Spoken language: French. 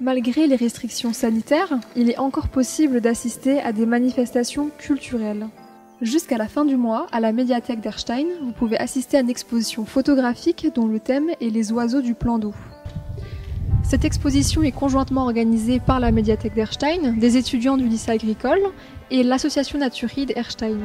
Malgré les restrictions sanitaires, il est encore possible d'assister à des manifestations culturelles. Jusqu'à la fin du mois, à la médiathèque d'Erstein, vous pouvez assister à une exposition photographique dont le thème est les oiseaux du plan d'eau. Cette exposition est conjointement organisée par la médiathèque d'Erstein, des étudiants du lycée agricole et l'association Naturide Erstein.